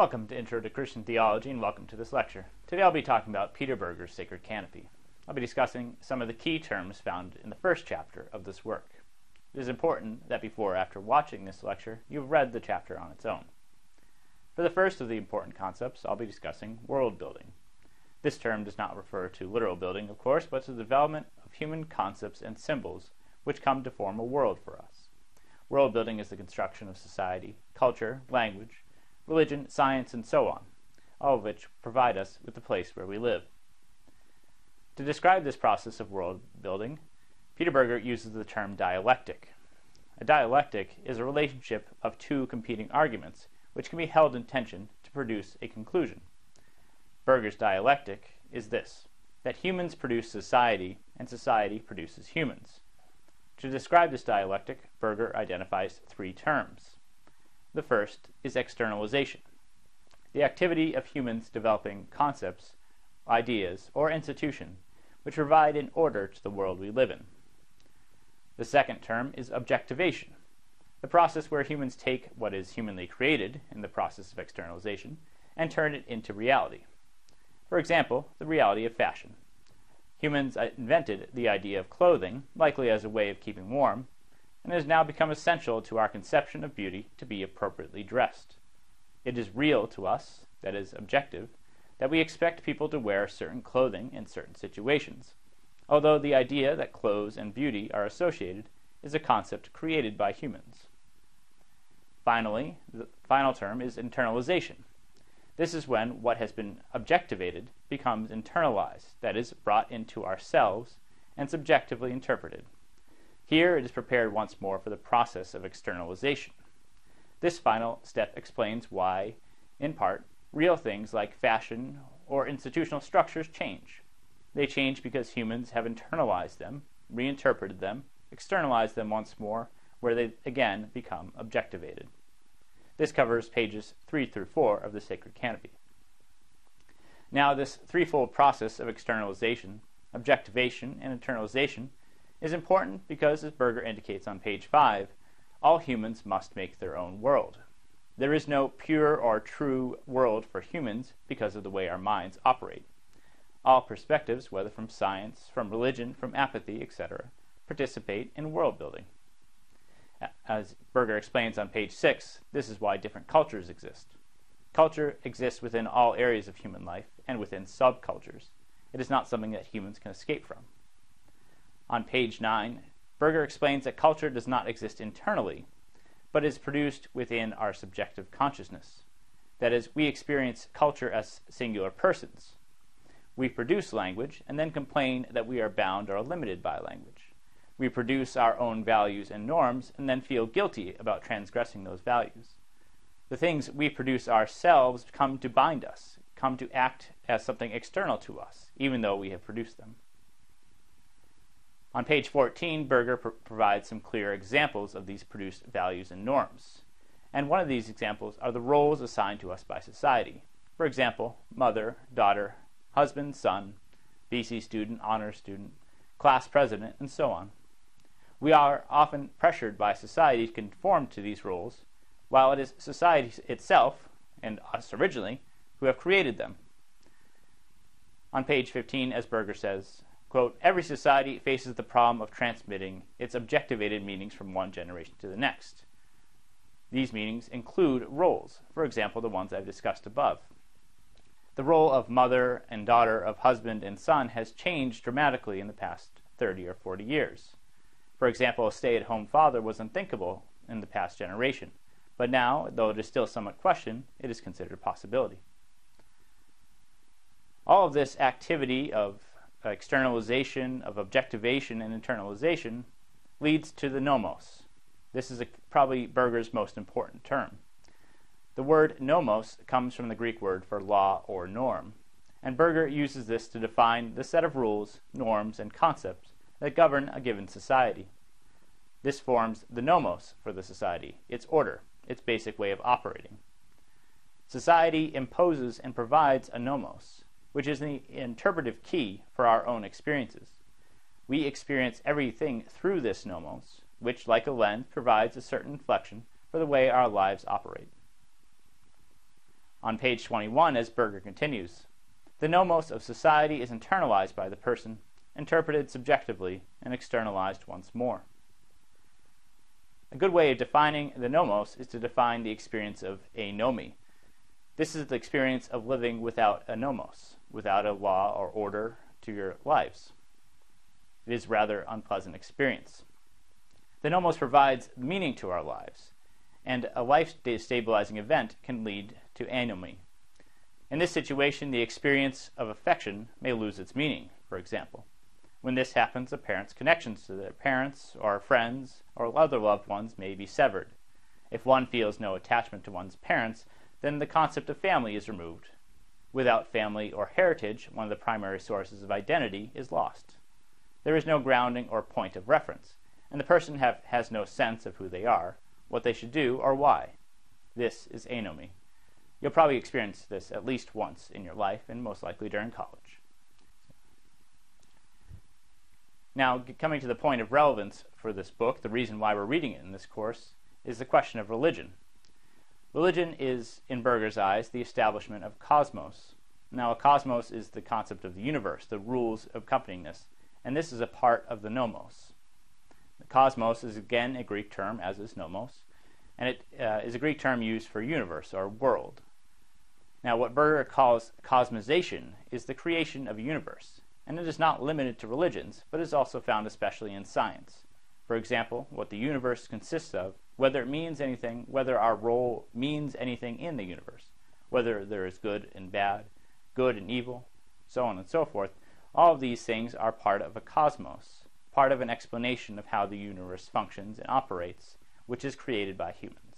Welcome to Intro to Christian Theology and welcome to this lecture. Today I'll be talking about Peter Berger's Sacred Canopy. I'll be discussing some of the key terms found in the first chapter of this work. It is important that before or after watching this lecture, you've read the chapter on its own. For the first of the important concepts, I'll be discussing world building. This term does not refer to literal building, of course, but to the development of human concepts and symbols which come to form a world for us. World building is the construction of society, culture, language, religion, science, and so on, all of which provide us with the place where we live. To describe this process of world building, Peter Berger uses the term dialectic. A dialectic is a relationship of two competing arguments which can be held in tension to produce a conclusion. Berger's dialectic is this that humans produce society and society produces humans. To describe this dialectic, Berger identifies three terms. The first is externalization, the activity of humans developing concepts, ideas, or institutions which provide an order to the world we live in. The second term is objectivation, the process where humans take what is humanly created in the process of externalization and turn it into reality. For example, the reality of fashion. Humans invented the idea of clothing, likely as a way of keeping warm, and has now become essential to our conception of beauty to be appropriately dressed. It is real to us, that is, objective, that we expect people to wear certain clothing in certain situations, although the idea that clothes and beauty are associated is a concept created by humans. Finally, the final term is internalization. This is when what has been objectivated becomes internalized, that is, brought into ourselves and subjectively interpreted. Here it is prepared once more for the process of externalization. This final step explains why, in part, real things like fashion or institutional structures change. They change because humans have internalized them, reinterpreted them, externalized them once more, where they again become objectivated. This covers pages 3 through 4 of the Sacred Canopy. Now, this threefold process of externalization, objectivation, and internalization is important because, as Berger indicates on page 5, all humans must make their own world. There is no pure or true world for humans because of the way our minds operate. All perspectives, whether from science, from religion, from apathy, etc., participate in world building. As Berger explains on page 6, this is why different cultures exist. Culture exists within all areas of human life and within subcultures. It is not something that humans can escape from. On page 9, Berger explains that culture does not exist internally, but is produced within our subjective consciousness. That is, we experience culture as singular persons. We produce language and then complain that we are bound or limited by language. We produce our own values and norms and then feel guilty about transgressing those values. The things we produce ourselves come to bind us, come to act as something external to us, even though we have produced them. On page 14, Berger pr provides some clear examples of these produced values and norms. And one of these examples are the roles assigned to us by society. For example, mother, daughter, husband, son, BC student, honor student, class president, and so on. We are often pressured by society to conform to these roles, while it is society itself, and us originally, who have created them. On page 15, as Berger says, Quote, every society faces the problem of transmitting its objectivated meanings from one generation to the next. These meanings include roles, for example, the ones I've discussed above. The role of mother and daughter, of husband and son, has changed dramatically in the past 30 or 40 years. For example, a stay at home father was unthinkable in the past generation, but now, though it is still somewhat questioned, it is considered a possibility. All of this activity of externalization of objectivation and internalization leads to the nomos. This is a, probably Berger's most important term. The word nomos comes from the Greek word for law or norm, and Berger uses this to define the set of rules, norms, and concepts that govern a given society. This forms the nomos for the society, its order, its basic way of operating. Society imposes and provides a nomos, which is the interpretive key for our own experiences. We experience everything through this nomos, which, like a lens, provides a certain inflection for the way our lives operate. On page 21, as Berger continues, the nomos of society is internalized by the person, interpreted subjectively, and externalized once more. A good way of defining the nomos is to define the experience of anomy. This is the experience of living without a nomos, without a law or order to your lives. It is rather unpleasant experience. The nomos provides meaning to our lives, and a life stabilizing event can lead to anomy. In this situation, the experience of affection may lose its meaning, for example. When this happens, a parent's connections to their parents or friends or other loved ones may be severed. If one feels no attachment to one's parents, then the concept of family is removed. Without family or heritage, one of the primary sources of identity is lost. There is no grounding or point of reference, and the person have, has no sense of who they are, what they should do, or why. This is anomy. You'll probably experience this at least once in your life, and most likely during college. Now, coming to the point of relevance for this book, the reason why we're reading it in this course is the question of religion. Religion is, in Berger's eyes, the establishment of cosmos. Now, a cosmos is the concept of the universe, the rules accompanying this, and this is a part of the nomos. The cosmos is again a Greek term, as is nomos, and it uh, is a Greek term used for universe or world. Now, what Berger calls cosmization is the creation of a universe, and it is not limited to religions, but is also found especially in science. For example, what the universe consists of, whether it means anything, whether our role means anything in the universe, whether there is good and bad, good and evil, so on and so forth, all of these things are part of a cosmos, part of an explanation of how the universe functions and operates, which is created by humans.